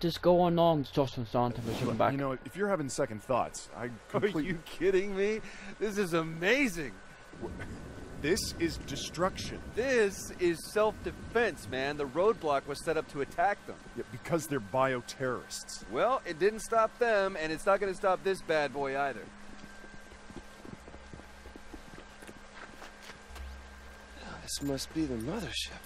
What is going on, Justin Stanton? Welcome back. You know, if you're having second thoughts, I Are you kidding me? This is amazing. This is destruction. This is self-defense, man. The roadblock was set up to attack them. Yeah, because they're bioterrorists. Well, it didn't stop them, and it's not going to stop this bad boy either. This must be the mothership.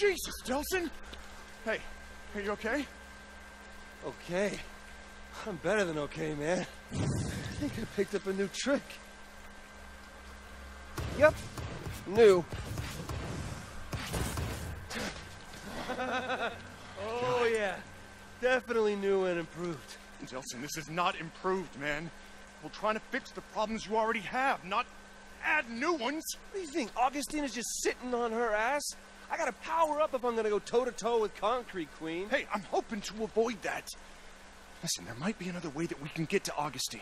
Jesus, Delsin! Hey, are you okay? Okay. I'm better than okay, man. I think I picked up a new trick. Yep. New. Oh, yeah. Definitely new and improved. Delsin, this is not improved, man. We're trying to fix the problems you already have, not add new ones. What do you think? Augustine is just sitting on her ass? I gotta power up if I'm gonna go toe to toe with Concrete Queen. Hey, I'm hoping to avoid that. Listen, there might be another way that we can get to Augustine.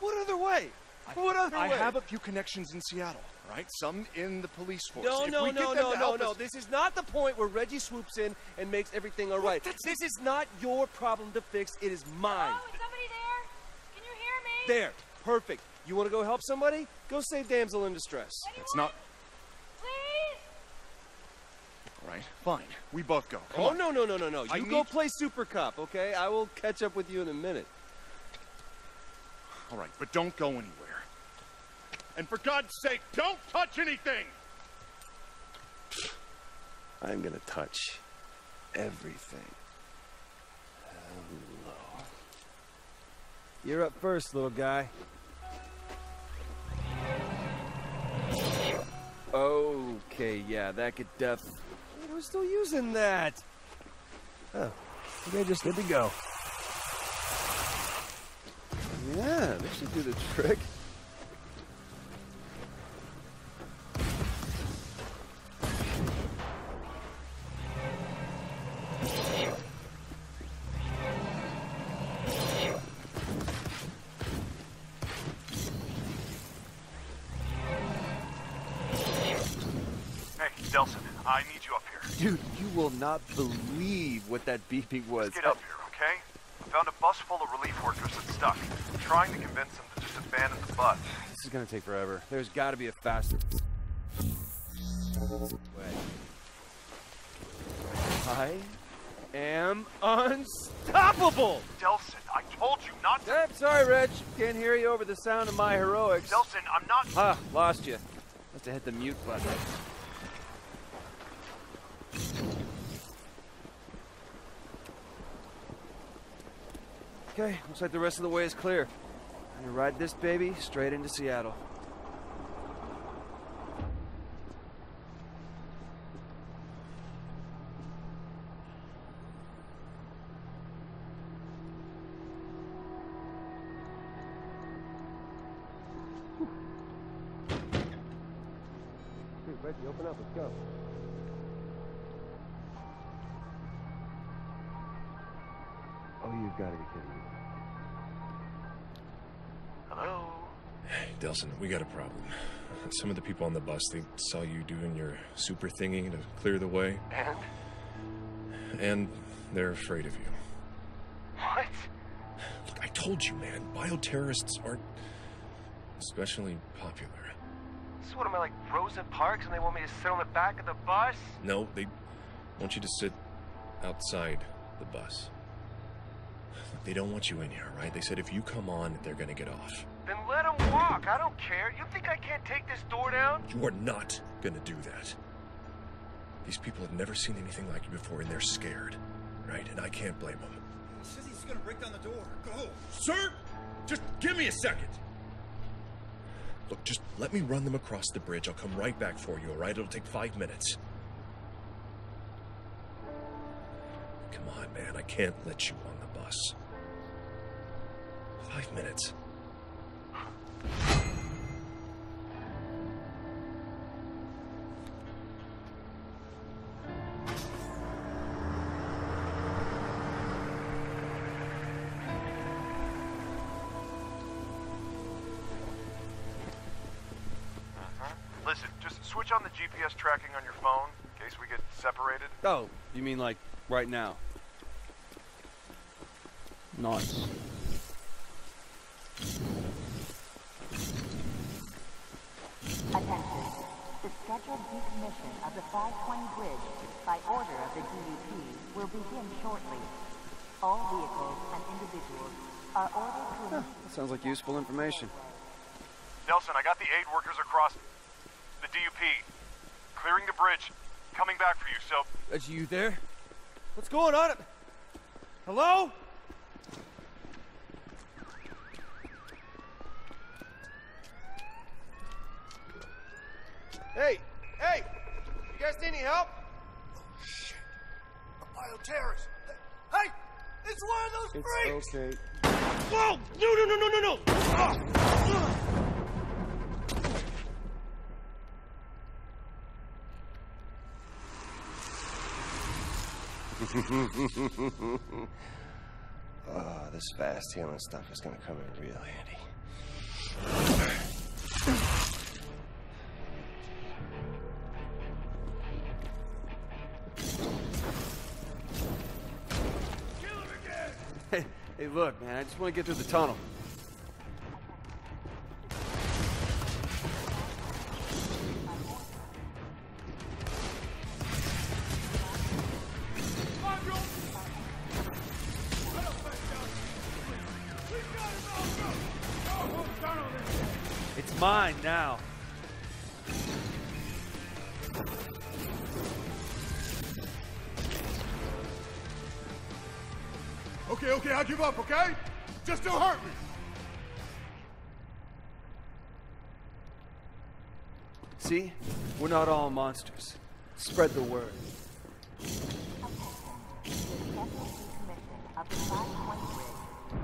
What other way? what other I way? have a few connections in Seattle, right? Some in the police force. No, If no, no, no, no, no. us- This is not the point where Reggie swoops in and makes everything all right. This is not your problem to fix. It is mine. Oh, is somebody there? Can you hear me? There. Perfect. You want to go help somebody? Go save damsel in distress. It's not. Please? All right, fine. We both go. Come Oh, on. no, no, no, no, no. You I go need- play Super Cop, okay? I will catch up with you in a minute. All right, but don't go anywhere. And for God's sake, don't touch anything! I'm gonna touch everything. Hello. You're up first, little guy. Okay, yeah, that could def. We're still using that. Oh, okay, just good to go. Yeah, this should do the trick. Dude, you not believe what that beeping was. Let's get up here, okay? I found a bus full of relief workers that's stuck. I'm trying to convince them to just abandon the bus. This is gonna take forever. There's gotta be a faster way. I am unstoppable! Delsin, I told you not to- I'm sorry, Reg. Can't hear you over the sound of my heroics. Delsin, I'm not. Ah, lost you. Must have hit the mute button. Okay, looks like the rest of the way is clear. I'm gonna ride this baby straight into Seattle. Delsin, we got a problem. Some of the people on the bus, they saw you doing your super thingy to clear the way, And? and they're afraid of you. What? Look, I told you, man, bioterrorists aren't especially popular. So what am I like Rosa Parks and they want me to sit on the back of the bus? No, they want you to sit outside the bus. They don't want you in here, right? They said if you come on, they're gonna get off. Then walk. I don't care. You think I can't take this door down? You are not gonna do that. These people have never seen anything like you before, and they're scared, right? And I can't blame them. He says he's gonna break down the door. Go! Sir, just give me a second. Look, just let me run them across the bridge. I'll come right back for you, all right? It'll take five minutes. Come on, man. I can't let you on the bus. Five minutes. Switch on the GPS tracking on your phone in case we get separated? Oh, you mean like right now? Nice. Attention. The scheduled decommission of the 520 bridge by order of the DUP will begin shortly. All vehicles and individuals are ordered to That sounds like useful information. Delsin, I got the aid workers across the DUP. Clearing the bridge. Coming back for you, so That's you there? What's going on? Hello? Hey, hey! You guys need any help? Oh, shit. A bioterrorist. Hey! It's one of those freaks! okay. Whoa! No, no, no, no, no, no! Ah! Oh, this fast healing stuff is gonna come in real handy. Hey, hey, look, man, I just want to get through the tunnel. It's mine now. Okay, okay, I'll give up, okay? Just don't hurt me. See? We're not all monsters. Spread the word. the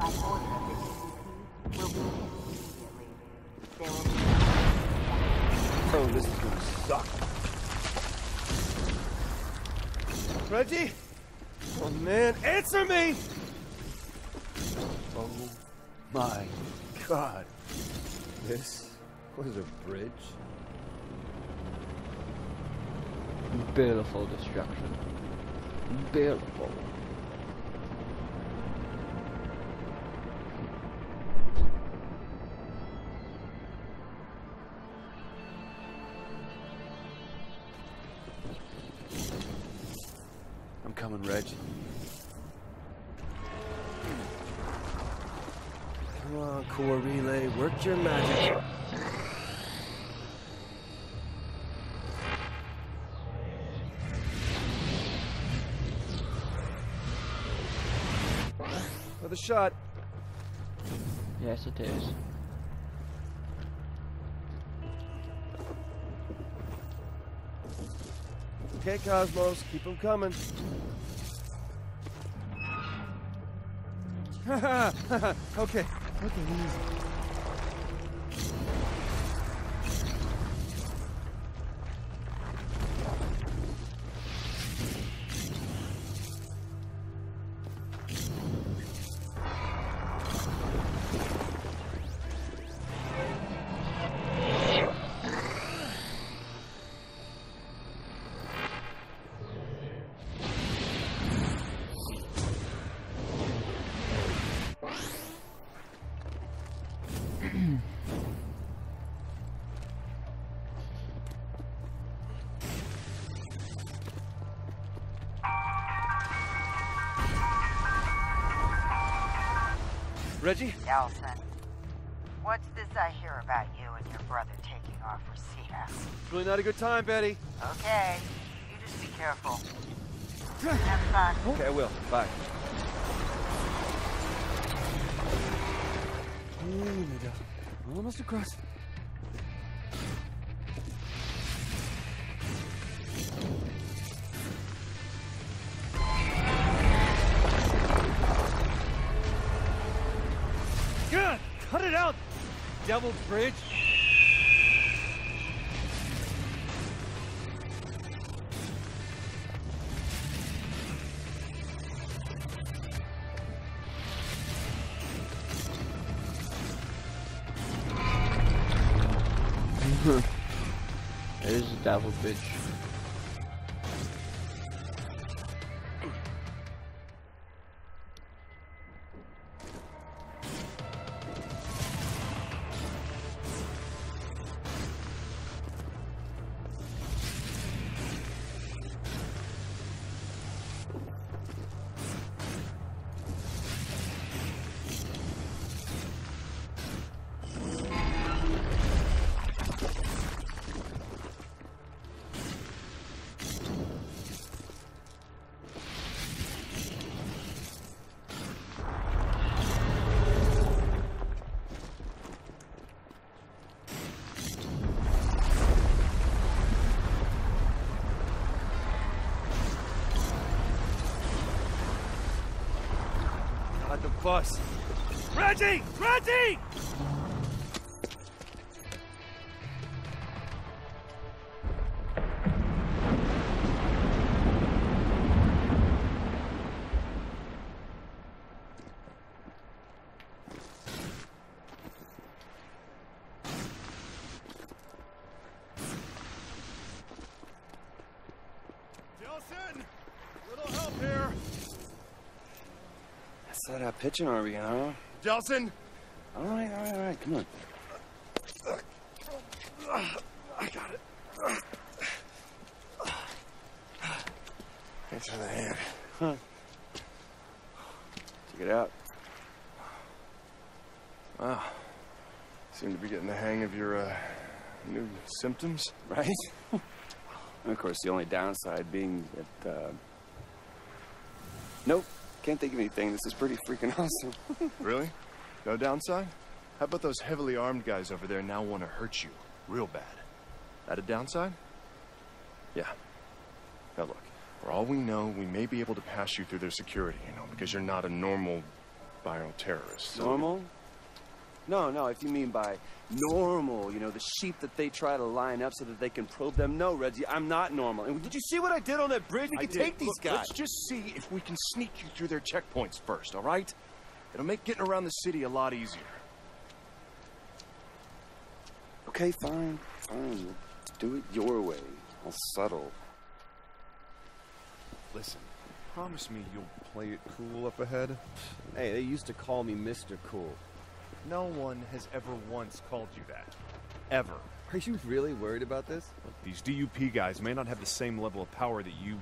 scheduled decommission of the Oh, this is gonna suck. Reggie? Oh man, answer me! Oh my god. This was a bridge? Beautiful destruction. Beautiful. Coming, Reggie. Come on, core relay, work your magic. Another shot. Yes, it is. Okay, Cosmos, keep them coming. okay, okay, easy. Reggie? Delsin, what's this I hear about you and your brother taking off for CS? It's really not a good time, Betty. Okay, you just be careful. Have fun. Okay, I will. Bye. Almost across. Cut it out, Devil Bridge! There's a devil bitch. Not. Reggie! Reggie! Pitching are we, huh? Delsin! All right, all right, all right. Come on. I got it. Thanks for the hand. Huh. Check it out. Wow. Seem to be getting the hang of your, uh, new symptoms. Right? and of course, the only downside being that, uh... Nope. Can't think of anything. This is pretty freaking awesome. Really? No downside? How about those heavily armed guys over there now want to hurt you? Real bad. That a downside? Yeah. Now look, for all we know, we may be able to pass you through their security, you know, because you're not a normal bioterrorist. So Normal? No, no, if you mean by normal, you know, the sheep that they try to line up so that they can probe them. No, Reggie, I'm not normal. And did you see what I did on that bridge? We I can did. take these Look, guys. Let's just see if we can sneak you through their checkpoints first, all right? It'll make getting around the city a lot easier. Okay, fine, fine. Do it your way. I'll settle. Listen, promise me you'll play it cool up ahead. Hey, they used to call me Mr. Cool. No one has ever once called you that. Ever. Are you really worried about this? These DUP guys may not have the same level of power that you.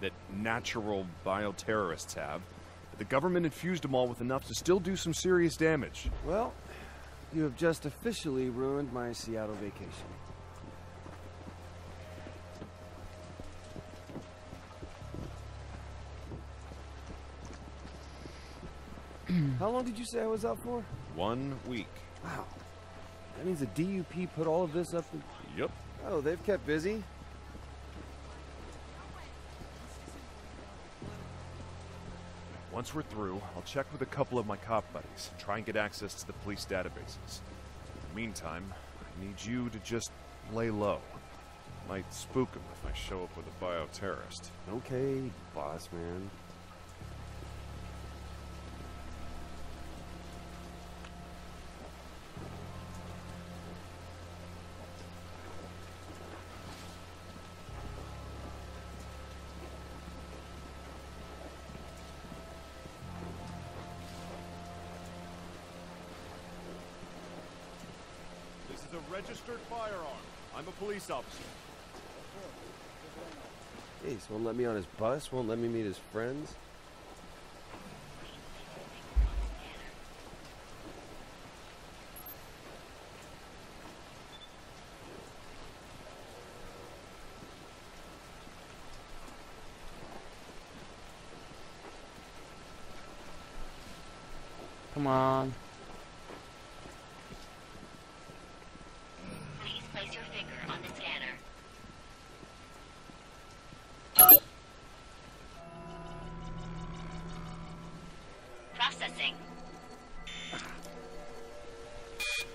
that natural bioterrorists have, but the government infused them all with enough to still do some serious damage. Well, you have just officially ruined my Seattle vacation. How long did you say I was out for? One week. Wow. That means the DUP put all of this up in... Yep. Oh, they've kept busy? Once we're through, I'll check with a couple of my cop buddies and try and get access to the police databases. In the meantime, I need you to just lay low. Might spook them if I show up with a bioterrorist. Okay, boss man. A registered firearm. I'm a police officer. Ace won't let me on his bus, won't let me meet his friends.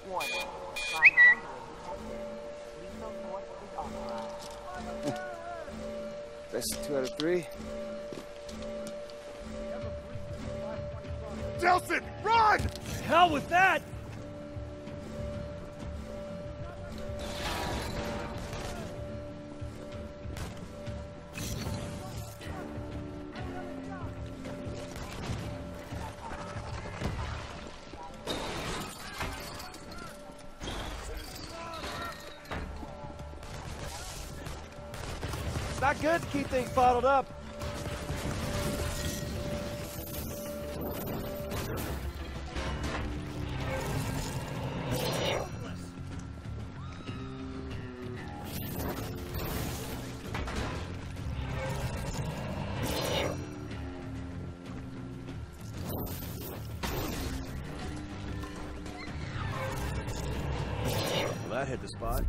Warning. Crime handling detected. Lethal force is authorized. Best two out of three. Delsin, run! Hell with that! Things up. Well, that hit the spot.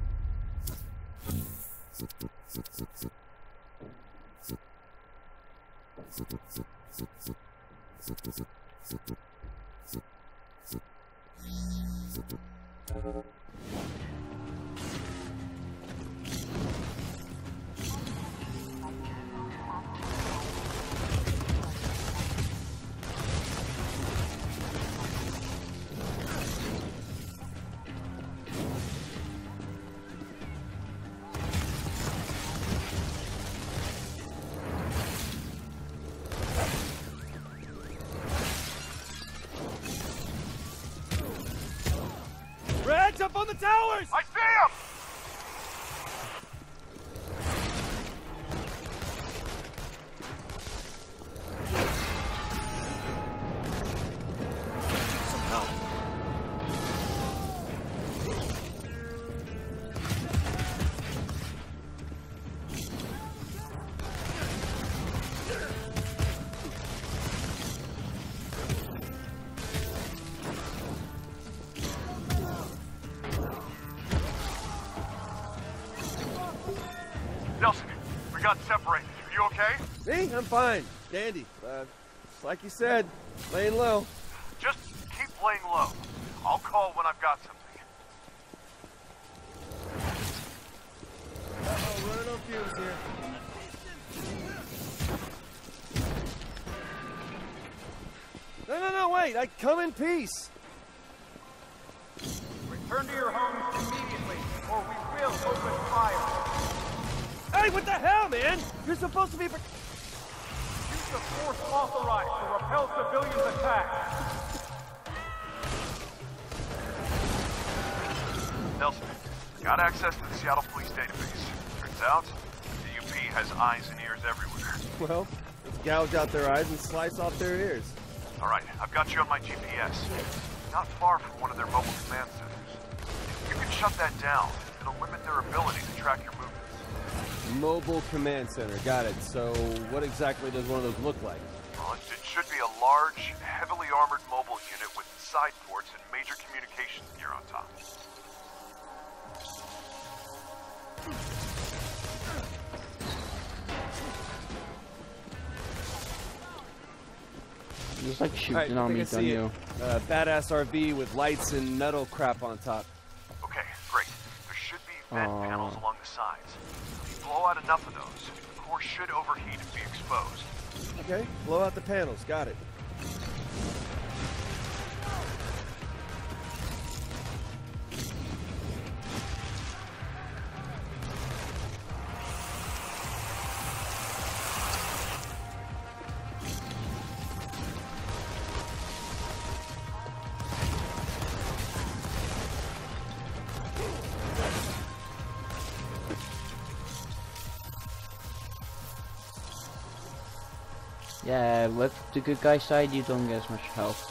Okay? I'm fine. Dandy. Uh, just like you said, laying low. Just keep laying low. I'll call when I've got something. Uh-oh, running on fumes here. No, no, no, wait. I come in peace. Return to your homes immediately, or we will open fire. Hey, what the hell, man? You're supposed to be... repel civilians' attacks. Delsin, got access to the Seattle Police database. Turns out, the DUP has eyes and ears everywhere. Well, let's gouge out their eyes and slice off their ears. All right, I've got you on my GPS. Not far from one of their mobile command centers. You can shut that down, it'll limit their ability to track your movements. Mobile command center. Got it. So, what exactly does one of those look like? Well, it, it should be a large, heavily armored mobile unit with side ports and major communications gear on top. It's like All shooting right, I on me, I don't you? it. Uh, badass RV with lights and metal crap on top. Okay, great. There should be vent Aw. panels along the sides. If you blow out enough of those, the core should overheat and be exposed. Okay, blow out the panels. Got it. Yeah, with the good guy side, you don't get as much health.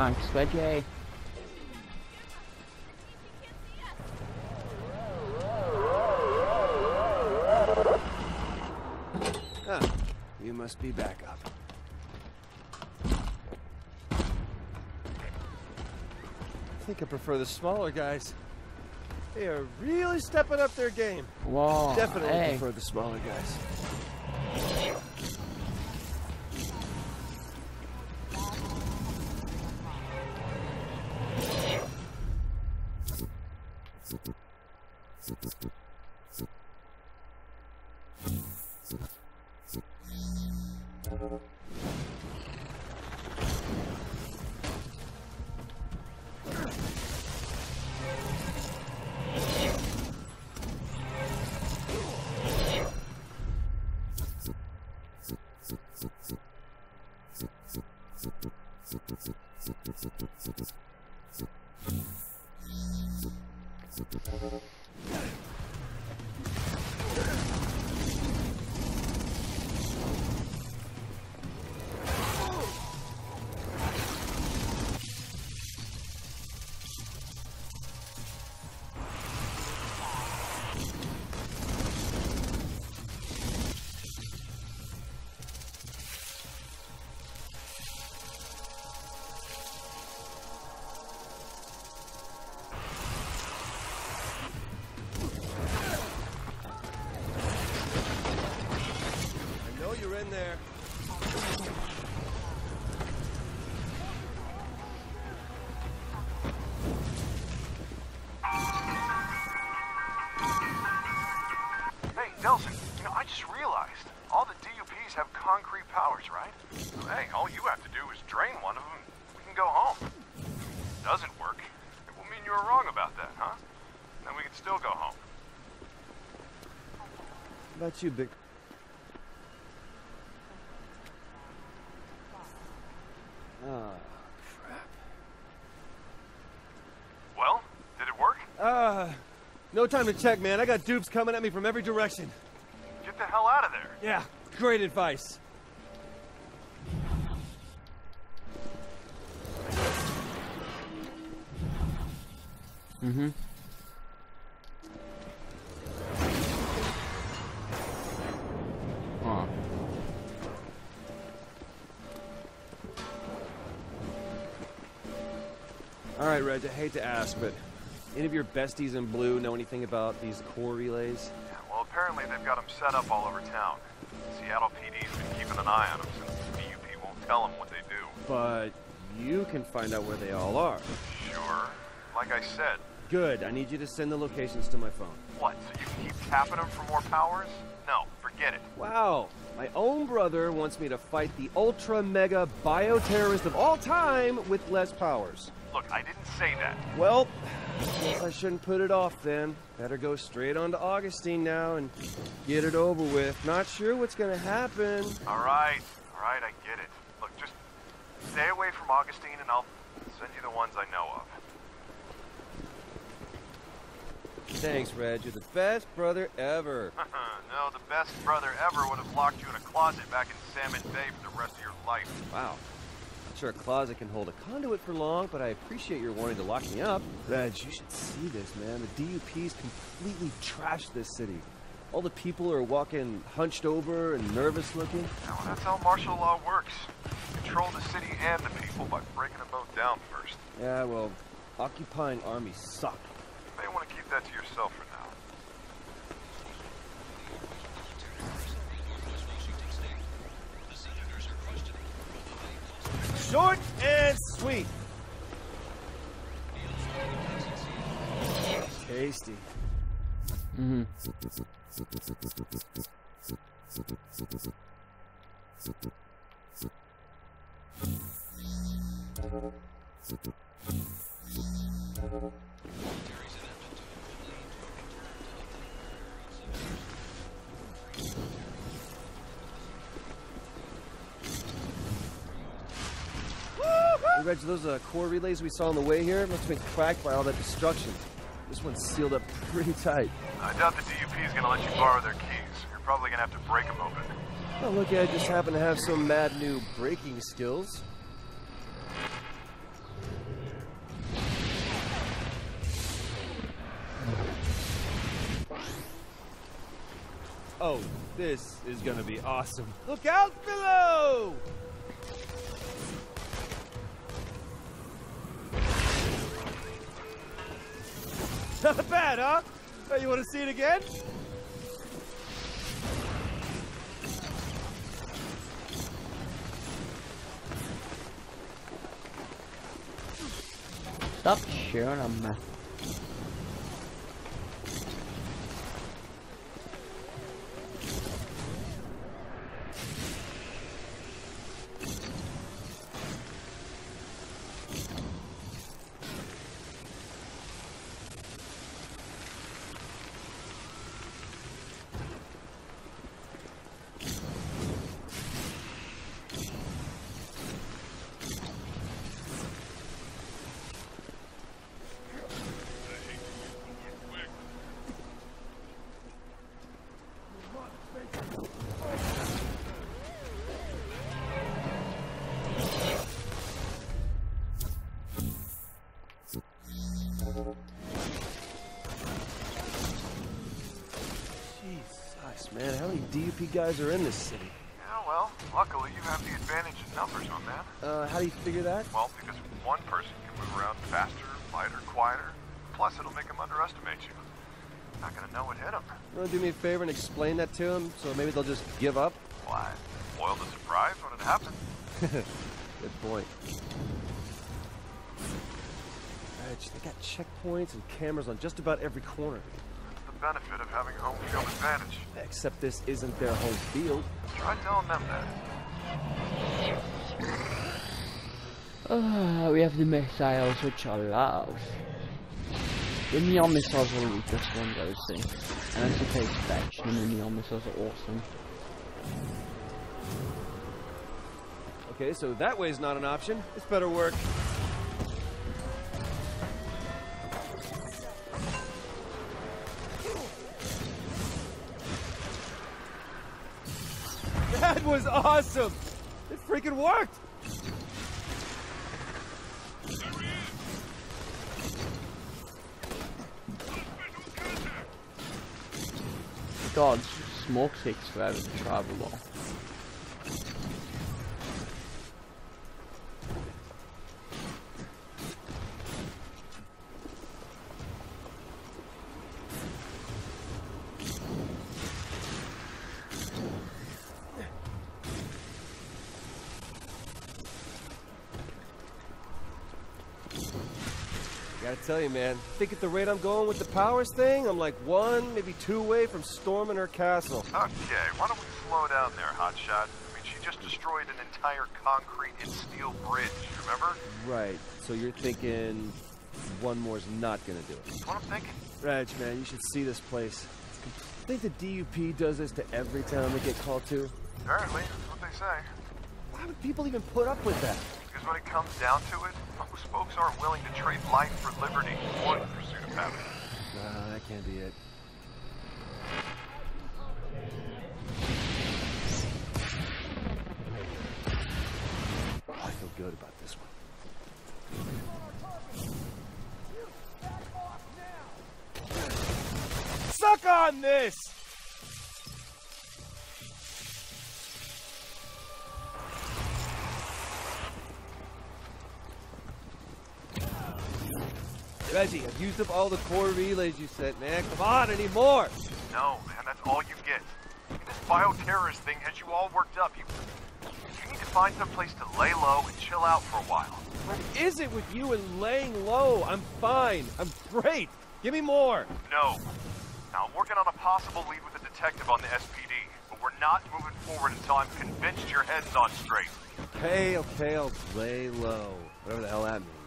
Thanks, Reggie. Huh. You must be back up. I think I prefer the smaller guys. They are really stepping up their game. Whoa, Definitely hey. prefer the smaller guys. In there. Hey, Delsin, you know, I just realized all the DUPs have concrete powers, right? So, hey, all you have to do is drain one of them and we can go home. Doesn't work. It will mean you were wrong about that, huh? Then we can still go home. How about you, big? Oh, crap. Well, did it work? Ah, no time to check, man. I got dupes coming at me from every direction. Get the hell out of there. Yeah, great advice. Mm-hmm. Oh. All right, Reg, I hate to ask, but any of your besties in blue know anything about these core relays? Yeah, well, apparently they've got them set up all over town. Seattle PD's been keeping an eye on them since the DUP won't tell them what they do. But you can find out where they all are. Sure. Like I said, Good. I need you to send the locations to my phone. what, so you can keep tapping them for more powers? No, forget it. Wow. My own brother wants me to fight the ultra mega bioterrorist of all time with less powers. Look, I didn't say that. Well, guess I shouldn't put it off then. Better go straight on to Augustine now and get it over with. Not sure what's gonna happen. All right, all right, I get it. Look, just stay away from Augustine and I'll send you the ones I know of. Thanks, Reg. You're the best brother ever. no, the best brother ever would have locked you in a closet back in Salmon Bay for the rest of your life. Wow. Not sure a closet can hold a conduit for long, but I appreciate your wanting to lock me up. Reg, you should see this, man. The DUP's completely trashed this city. All the people are walking hunched over and nervous looking. Now, that's how martial law works. Control the city and the people by breaking them both down first. Yeah, well, occupying armies suck. You may want to keep that to yourself for now. Short and sweet. Tasty. Mm-hmm. Hey, Reg, those uh, core relays we saw on the way here must have been cracked by all that destruction. This one's sealed up pretty tight. I doubt the DUP is going to let you borrow their keys. You're probably going to have to break them open. Well, look, I just happen to have some mad new braking skills. Oh, this is gonna be awesome. Look out below! Not bad, huh? Oh, you want to see it again? Stop shooting on many DUP guys are in this city? Yeah, well, luckily you have the advantage in numbers on that. Uh, how do you figure that? Well, because one person can move around faster, lighter, quieter. Plus, it'll make them underestimate you. Not gonna know what hit them. You wanna do me a favor and explain that to them, so maybe they'll just give up? Why? Spoil the surprise when it happens. Good point. Reg, they got checkpoints and cameras on just about every corner. That's the benefit of having home field advantage. Except this isn't their home field. Try telling them that. Uh, we have the missiles, which I love. The neon missiles are the weakest one, those things. And as you can expect, the neon missiles are awesome. Okay, so that way's not an option. It's better work. Awesome! It freaking worked! God, smoke takes forever to travel though. Gotta tell you, man, I think at the rate I'm going with the powers thing, I'm like one, maybe two away from storming her castle. Okay, why don't we slow down there, Hotshot? I mean, she just destroyed an entire concrete and steel bridge, remember? Right, so you're thinking one more's not gonna do it. That's what I'm thinking. Reg, man, you should see this place. I think the DUP does this to every town they get called to. Apparently, that's what they say. Why would people even put up with that? Because when it comes down to it, most folks aren't willing to trade life for liberty or the pursuit of happiness. Nah, that can't be it. I feel good about this one. Suck on this! Used up all the core relays you sent, man. Come on, any more? No, man, that's all you get. This bioterrorist thing has you all worked up. You, you need to find some place to lay low and chill out for a while. What is it with you and laying low? I'm fine. I'm great. Give me more. No. Now, I'm working on a possible lead with a detective on the SPD, but we're not moving forward until I'm convinced your head's on straight. Okay, okay, I'll lay low. Whatever the hell that means.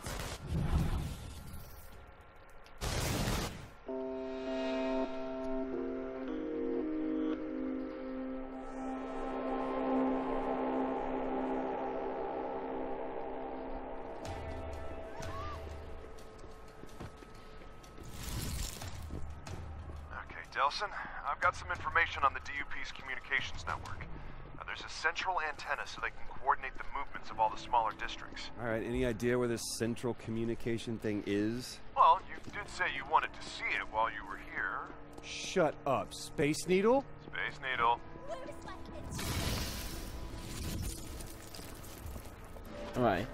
Okay, Delsin, I've got some information on the DUP's communications network. Now, there's a central antenna so they can coordinate the movements of all the smaller districts. All right, any idea where this central communication thing is? Well, you did say you wanted to see it while you were here. Shut up. Space Needle? Space Needle. Alright.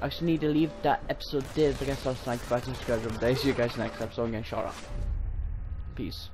I just need to leave that episode there. I guess I'll thank you for watching. See you guys next episode. I'm getting shot up. Peace.